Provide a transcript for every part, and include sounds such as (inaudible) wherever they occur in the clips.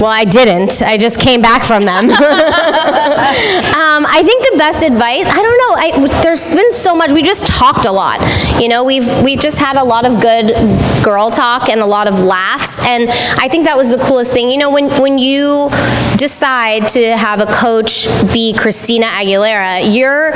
well, I didn't. I just came back from them. (laughs) um, I think the best advice, I don't know, I, there's been so much, we just talked a lot. You know, we've, we've just had a lot of good girl talk and a lot of laughs, and I think that was the coolest thing. You know, when, when you decide to have a coach be Christina Aguilera, your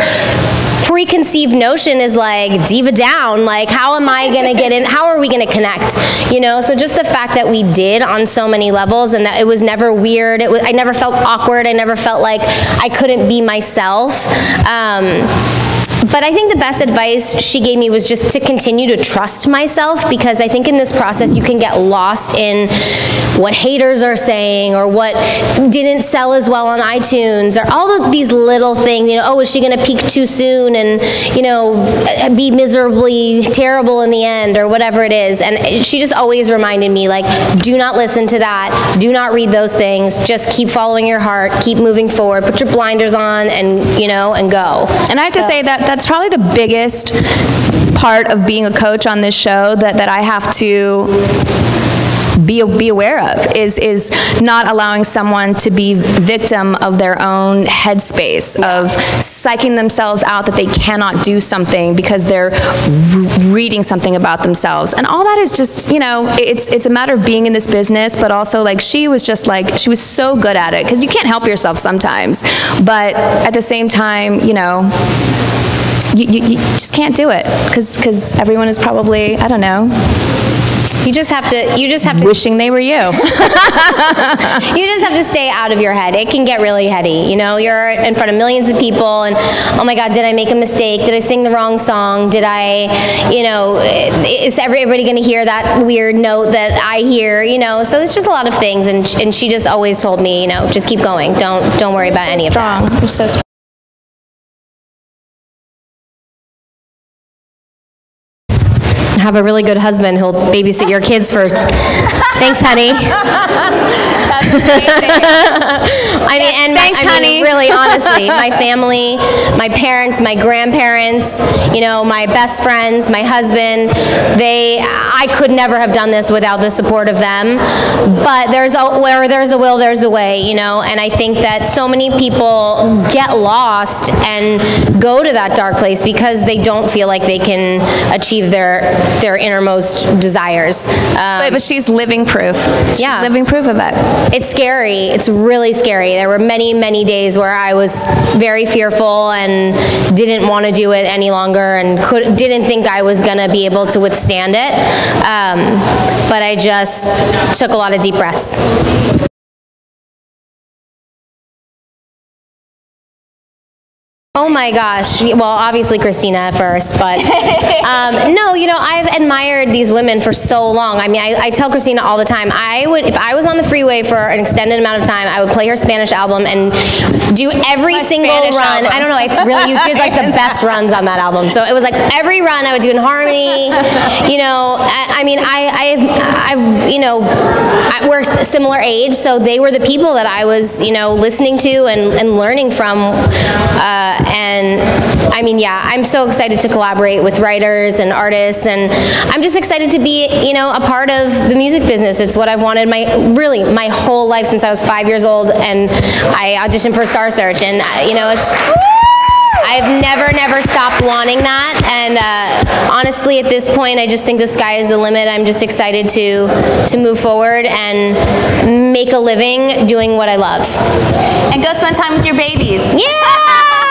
preconceived notion is like diva down. Like how am i to get in how are we to connect you know? So just the fact that we did on so many levels and that it was never weird. It was i never felt awkward. I never felt like i couldn't be myself. Um, but I think the best advice she gave me was just to continue to trust myself because I think in this process you can get lost in what haters are saying or what didn't sell as well on iTunes or all of these little things. You know, oh, is she going to peak too soon and, you know, be miserably terrible in the end or whatever it is. And she just always reminded me, like, do not listen to that. Do not read those things. Just keep following your heart. Keep moving forward. Put your blinders on and, you know, and go. And I have to so. say that that's probably the biggest part of being a coach on this show that, that I have to be, be aware of is, is not allowing someone to be victim of their own headspace, of psyching themselves out that they cannot do something because they're reading something about themselves. And all that is just, you know, it's, it's a matter of being in this business, but also like she was just like, she was so good at it because you can't help yourself sometimes. But at the same time, you know, you, you, you just can't do it because everyone is probably, I don't know, you just have to, you just have to. Wishing they were you. (laughs) you just have to stay out of your head. It can get really heady. You know, you're in front of millions of people and, oh my God, did I make a mistake? Did I sing the wrong song? Did I, you know, is everybody going to hear that weird note that I hear? You know, so it's just a lot of things. And, and she just always told me, you know, just keep going. Don't, don't worry about any strong. of that. You're so strong. Have a really good husband who'll babysit your kids for. Thanks, honey. (laughs) That's amazing. And thanks, I honey. Mean, really, honestly, my (laughs) family, my parents, my grandparents, you know, my best friends, my husband. They, I could never have done this without the support of them. But there's a where there's a will, there's a way, you know. And I think that so many people get lost and go to that dark place because they don't feel like they can achieve their their innermost desires. Um, but, but, she's living proof. She's yeah. living proof of it. It's scary. It's really scary. There were many, many days where I was very fearful and didn't want to do it any longer and could, didn't think I was going to be able to withstand it. Um, but I just took a lot of deep breaths. Oh my gosh. Well, obviously Christina first, but (laughs) um, no, you know, I've admired these women for so long. I mean, I, I, tell Christina all the time, I would, if I was on the freeway for an extended amount of time, I would play her Spanish album and do every My single Spanish run. Album. I don't know, it's really, you did like the (laughs) best runs on that album. So it was like every run I would do in harmony. You know, I, I mean, I, I've, I've, you know, I, we're similar age, so they were the people that I was, you know, listening to and, and learning from. Uh, I mean, yeah, I'm so excited to collaborate with writers and artists, and I'm just excited to be, you know, a part of the music business. It's what I've wanted my, really, my whole life since I was five years old, and I auditioned for Star Search, and, uh, you know, it's... I've never, never stopped wanting that. And uh, honestly, at this point, I just think the sky is the limit. I'm just excited to, to move forward and make a living doing what I love. And go spend time with your babies. Yeah!